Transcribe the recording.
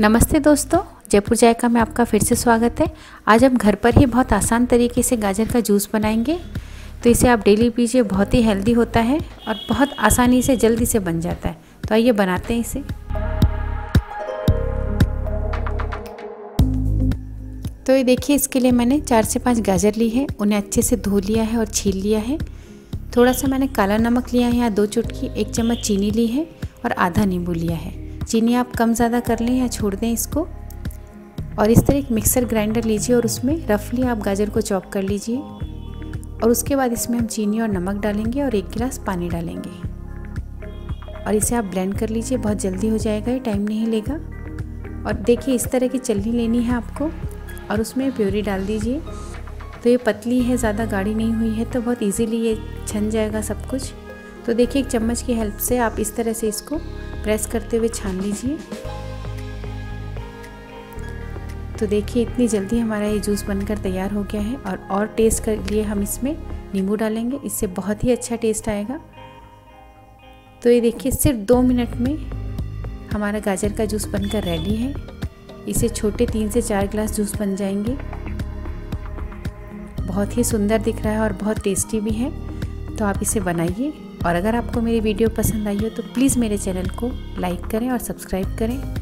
नमस्ते दोस्तों, जयपुर जायका में आपका फिर से स्वागत है। आज हम घर पर ही बहुत आसान तरीके से गाजर का जूस बनाएँगे। तो इसे आप डेली पीजिए, बहुत ही हेल्दी होता है और बहुत आसानी से जल्दी से बन जाता है। तो आइए बनाते हैं इसे। तो ये देखिए, इसके लिए मैंने चार से पाँच गाजर ली है। उन्हें अच्छे से धो लिया है और छील लिया है। थोड़ा सा मैंने काला नमक लिया है यहाँ दो चुटकी, एक चम्मच चीनी ली है और आधा नींबू लिया है। चीनी आप कम ज़्यादा कर लें या छोड़ दें इसको। और इस तरह एक मिक्सर ग्राइंडर लीजिए और उसमें रफली आप गाजर को चॉप कर लीजिए। और उसके बाद इसमें हम चीनी और नमक डालेंगे और एक गिलास पानी डालेंगे। और इसे आप ब्लेंड कर लीजिए, बहुत जल्दी हो जाएगा, ये टाइम नहीं लेगा। और देखिए, इस तरह की चलनी लेनी है आपको। और उसमें प्योरी डाल दीजिए। तो ये पतली है, ज़्यादा गाढ़ी नहीं हुई है तो बहुत इजीली ये छन जाएगा सब कुछ। तो देखिए, एक चम्मच की हेल्प से आप इस तरह से इसको प्रेस करते हुए छान लीजिए। तो देखिए, इतनी जल्दी हमारा ये जूस बनकर तैयार हो गया है और और टेस्ट कर लिए हम इसमें नींबू डालेंगे। इससे बहुत ही अच्छा टेस्ट आएगा। तो ये देखिए, सिर्फ़ दो मिनट में हमारा गाजर का जूस बनकर रेडी है। इसे छोटे तीन से चार गिलास जूस बन जाएँगे। बहुत ही सुंदर दिख रहा है और बहुत टेस्टी भी है। तो आप इसे बनाइए। और अगर आपको मेरी वीडियो पसंद आई हो तो प्लीज़ मेरे चैनल को लाइक करें और सब्सक्राइब करें।